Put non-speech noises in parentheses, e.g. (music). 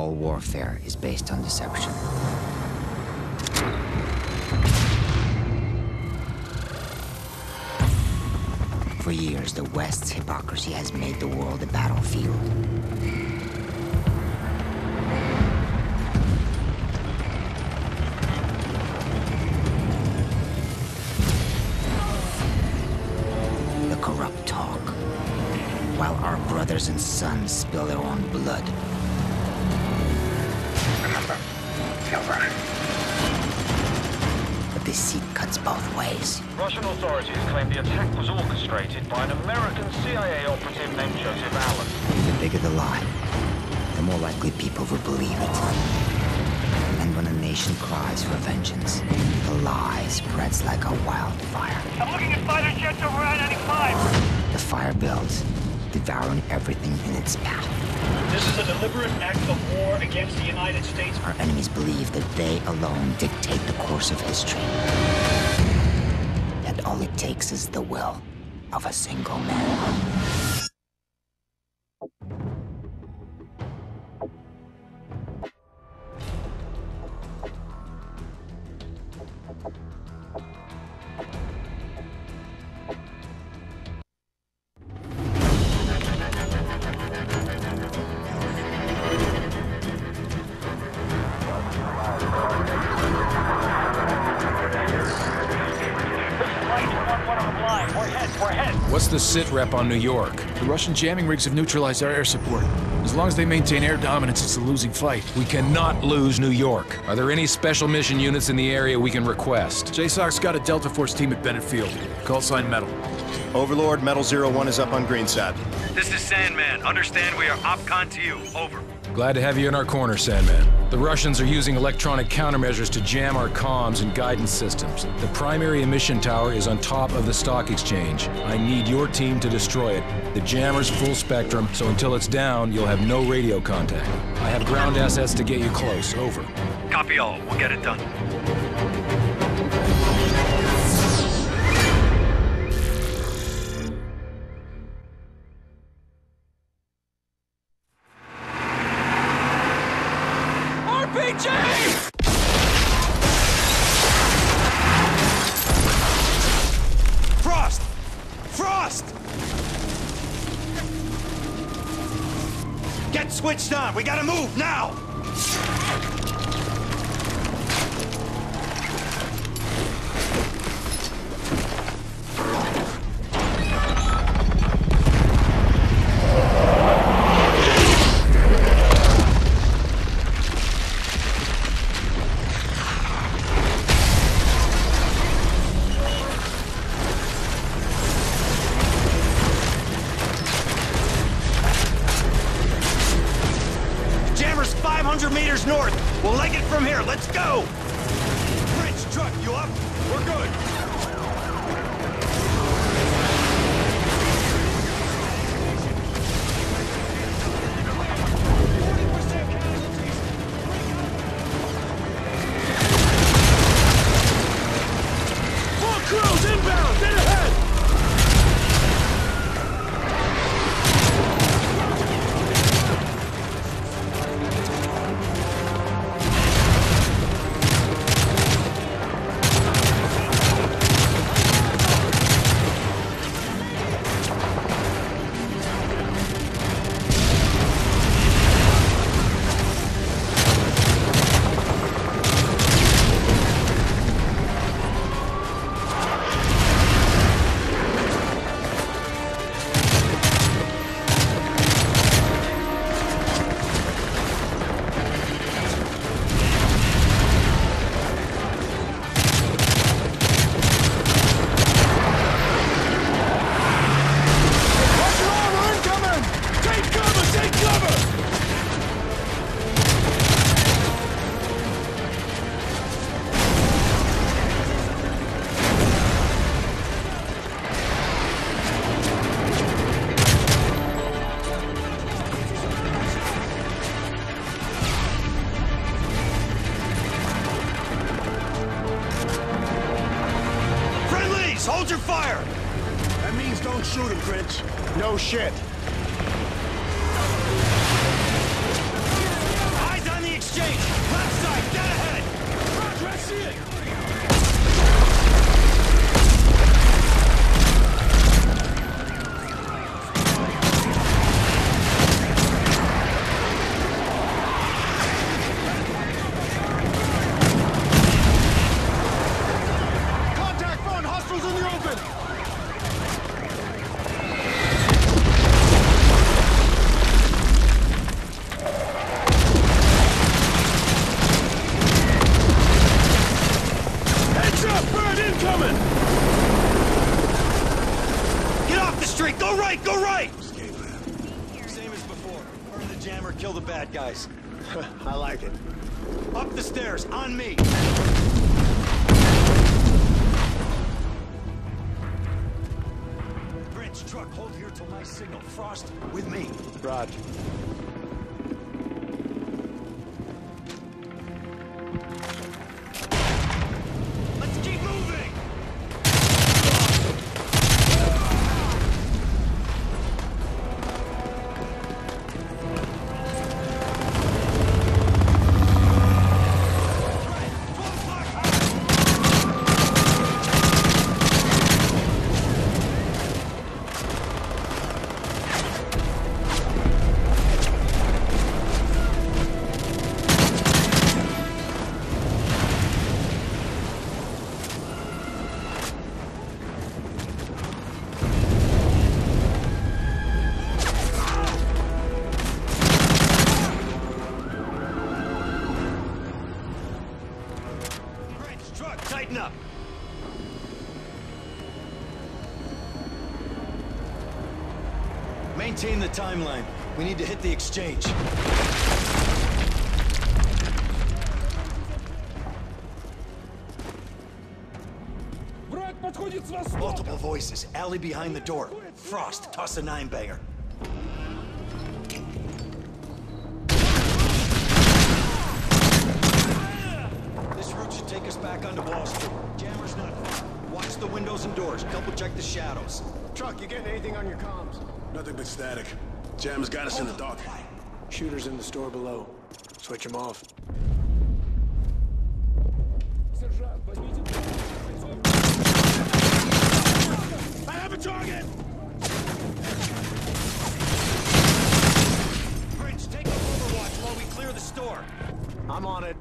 All warfare is based on deception. For years, the West's hypocrisy has made the world a battlefield. The corrupt talk, while our brothers and sons spill their own blood. Silver. The deceit cuts both ways. Russian authorities claim the attack was orchestrated by an American CIA operative named Joseph Allen. The bigger the lie, the more likely people will believe it. And when a nation cries for vengeance, the lie spreads like a wildfire. I'm looking at fighter jets over I-95. The fire builds, devouring everything in its path. This is a deliberate act of war against the United States. Our enemies believe that they alone dictate the course of history. That all it takes is the will of a single man. The sit rep on New York? The Russian jamming rigs have neutralized our air support. As long as they maintain air dominance, it's a losing fight. We cannot lose New York. Are there any special mission units in the area we can request? JSOC's got a Delta Force team at Bennett Field. Call sign Metal. Overlord, Metal Zero One is up on Greenside. This is Sandman. Understand we are OPCON to you. Over. Glad to have you in our corner, Sandman. The Russians are using electronic countermeasures to jam our comms and guidance systems. The primary emission tower is on top of the stock exchange. I need your team to destroy it. The jammer's full spectrum, so until it's down, you'll have no radio contact. I have ground assets to get you close. Over. Copy all. We'll get it done. Switched on. We gotta move now. Meters north. We'll leg it from here. Let's go. Hold your fire! That means don't shoot him, Grinch. No shit. Eyes on the exchange! Left side, get ahead! Roger, I see it! Go right! Go right! Same as before. Burn the jammer, kill the bad guys. (laughs) I like it. Up the stairs, on me! Bridge, truck, hold here till my signal. Frost, with me. Roger. Tighten up! Maintain the timeline. We need to hit the exchange. Multiple voices. Alley behind the door. Frost, toss a nine banger. Back onto Wall Street. Jammer's not far. Watch the windows and doors. Double check the shadows. Truck, you getting anything on your comms? Nothing but static. Jam's got us in the dark. Shooters in the store below. Switch them off. I have a target! Prince, take up Overwatch while we clear the store. I'm on it.